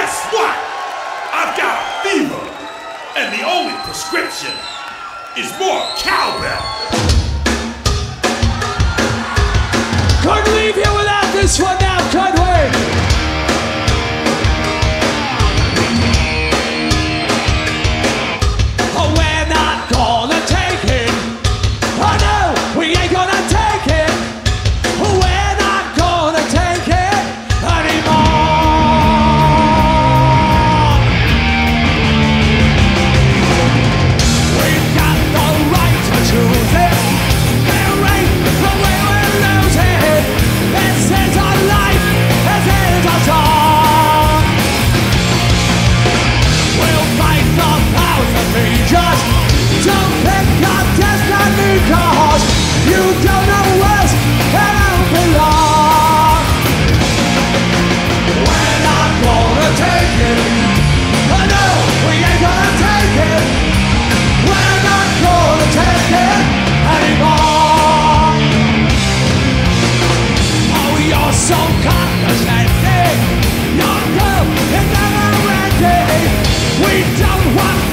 guess what? I've got a fever, and the only prescription is more cowbell. We don't want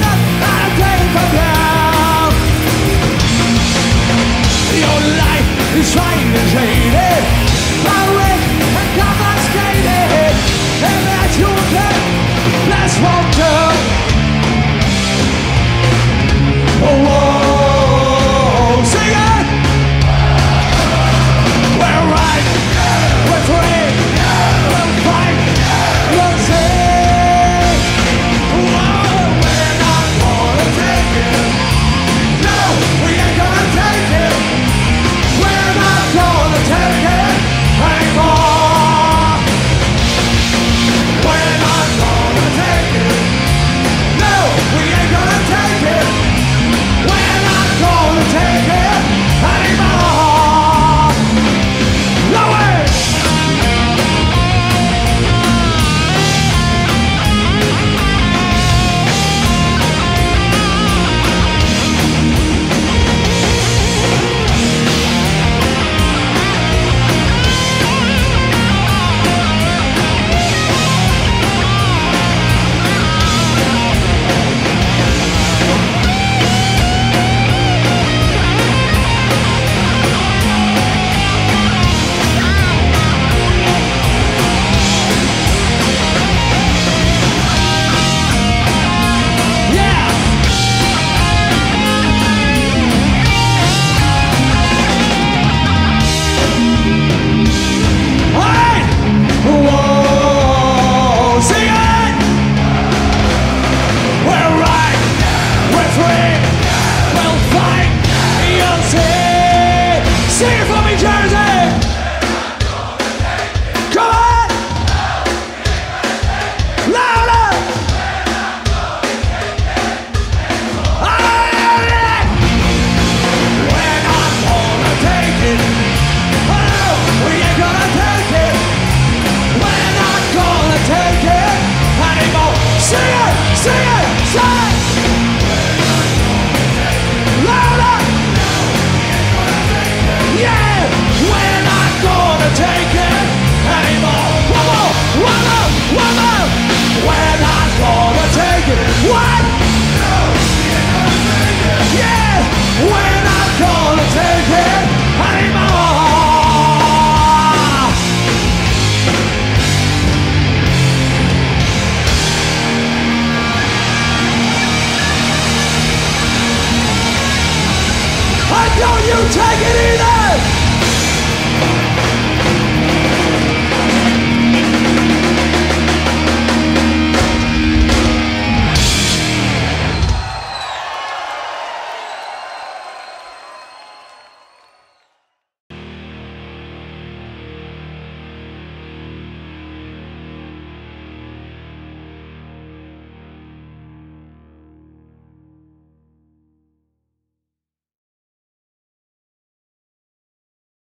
take it.